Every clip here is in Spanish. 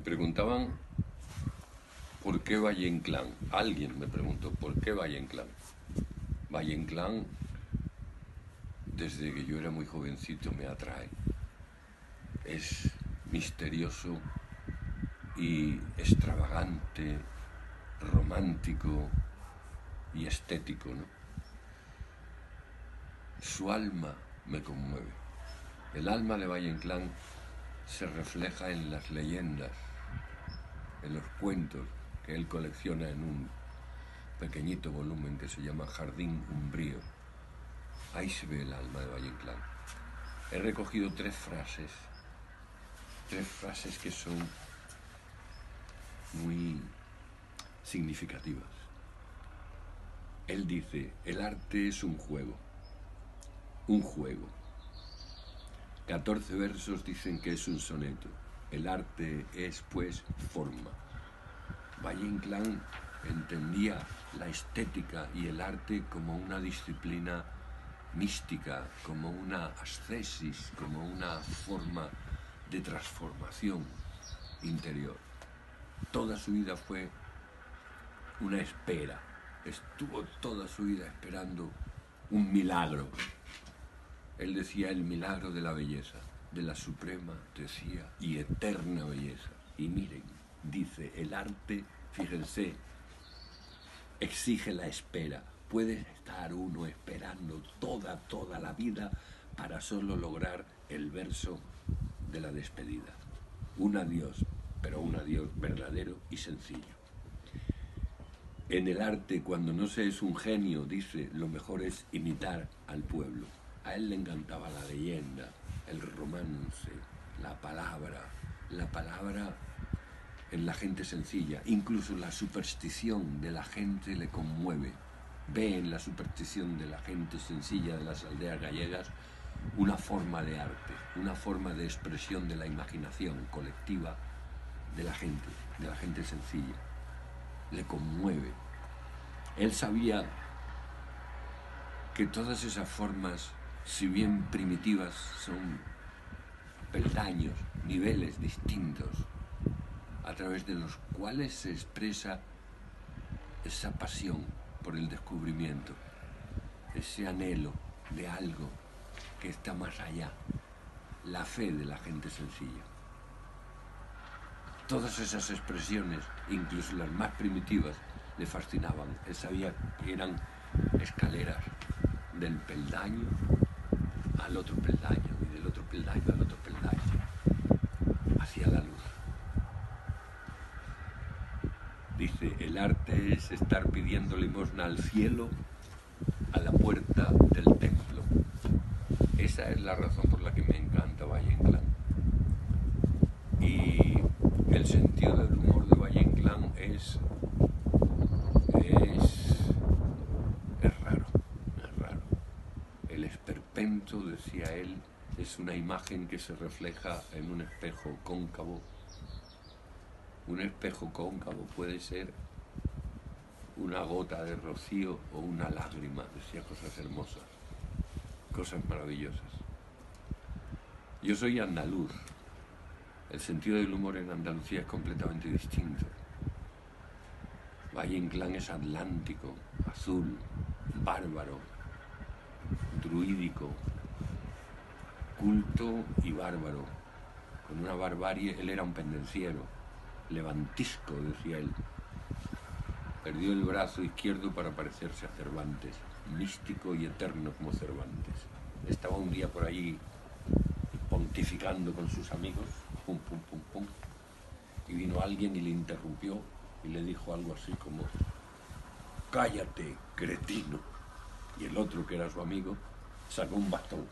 Me preguntaban por qué Valle Inclán. Alguien me preguntó por qué Valle Inclán. Valle Inclán, desde que yo era muy jovencito, me atrae. Es misterioso y extravagante, romántico y estético, ¿no? Su alma me conmueve. El alma de Valle Inclán se refleja en las leyendas, en los cuentos que él colecciona en un pequeñito volumen que se llama Jardín Umbrío. Ahí se ve el alma de Valle Inclán. He recogido tres frases, tres frases que son muy significativas. Él dice, el arte es un juego, un juego 14 versos dicen que es un soneto. El arte es, pues, forma. Valle Inclán entendía la estética y el arte como una disciplina mística, como una ascesis, como una forma de transformación interior. Toda su vida fue una espera. Estuvo toda su vida esperando un milagro, él decía el milagro de la belleza, de la suprema, decía, y eterna belleza. Y miren, dice, el arte, fíjense, exige la espera. Puede estar uno esperando toda, toda la vida para solo lograr el verso de la despedida. Un adiós, pero un adiós verdadero y sencillo. En el arte, cuando no se es un genio, dice, lo mejor es imitar al pueblo. A él le encantaba la leyenda, el romance, la palabra, la palabra en la gente sencilla, incluso la superstición de la gente le conmueve. Ve en la superstición de la gente sencilla de las aldeas gallegas una forma de arte, una forma de expresión de la imaginación colectiva de la gente, de la gente sencilla. Le conmueve. Él sabía que todas esas formas si bien primitivas, son peldaños, niveles distintos, a través de los cuales se expresa esa pasión por el descubrimiento, ese anhelo de algo que está más allá, la fe de la gente sencilla. Todas esas expresiones, incluso las más primitivas, le fascinaban. Él sabía que eran escaleras del peldaño al otro peldaño y del otro peldaño al otro peldaño, hacia la luz. Dice, el arte es estar pidiendo limosna al cielo a la puerta del templo. Esa es la razón por la que me encanta Valle Inclán. Y el sentido del humor de Valle Inclán es decía él, es una imagen que se refleja en un espejo cóncavo. Un espejo cóncavo puede ser una gota de rocío o una lágrima, decía cosas hermosas, cosas maravillosas. Yo soy andaluz. El sentido del humor en Andalucía es completamente distinto. Valle Inclán es atlántico, azul, bárbaro, druídico, culto y bárbaro. Con una barbarie, él era un pendenciero, levantisco, decía él. Perdió el brazo izquierdo para parecerse a Cervantes, místico y eterno como Cervantes. Estaba un día por allí pontificando con sus amigos, pum, pum, pum, pum, y vino alguien y le interrumpió y le dijo algo así como, cállate, cretino. Y el otro, que era su amigo, sacó un bastón.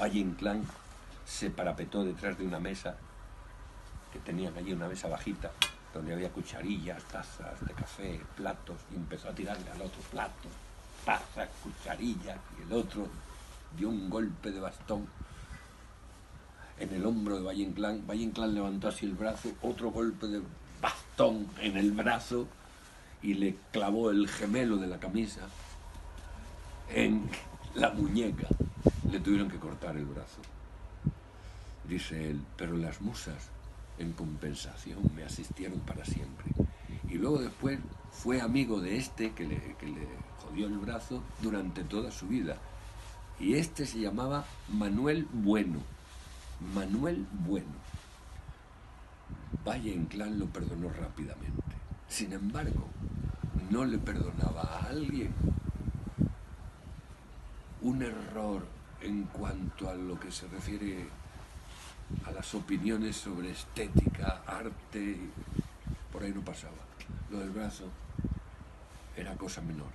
Valle Inclán se parapetó detrás de una mesa, que tenía allí una mesa bajita, donde había cucharillas, tazas de café, platos, y empezó a tirarle al otro plato, tazas, cucharillas, y el otro dio un golpe de bastón en el hombro de Valle Inclán. Valle Inclán levantó así el brazo, otro golpe de bastón en el brazo y le clavó el gemelo de la camisa en la muñeca. Le tuvieron que cortar el brazo. Dice él, pero las musas en compensación, me asistieron para siempre. Y luego después fue amigo de este que le, que jodió el brazo durante toda su vida. Y este se llamaba Manuel Bueno. Manuel Bueno. Valle Inclán lo perdonó rápidamente. Sin embargo, no le perdonaba a alguien un error en cuanto a lo que se refiere a las opiniones sobre estética, arte, por ahí no pasaba. Lo del brazo era cosa menor.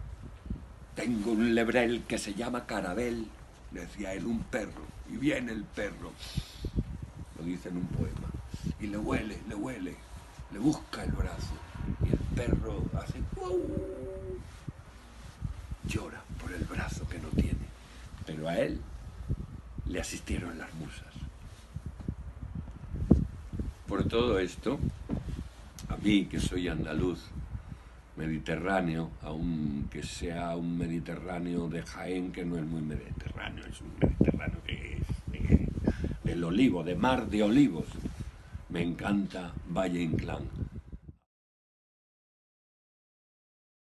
Tengo un lebrel que se llama Carabel, decía él, un perro, y viene el perro, lo dice en un poema, y le huele, le huele, le busca el brazo, y el perro hace llora por el brazo que no tiene, pero a él le asistieron las musas. Por todo esto, a mí que soy andaluz, mediterráneo, aunque sea un mediterráneo de Jaén que no es muy mediterráneo, es un mediterráneo que es del olivo, de mar de olivos. Me encanta Valle Inclán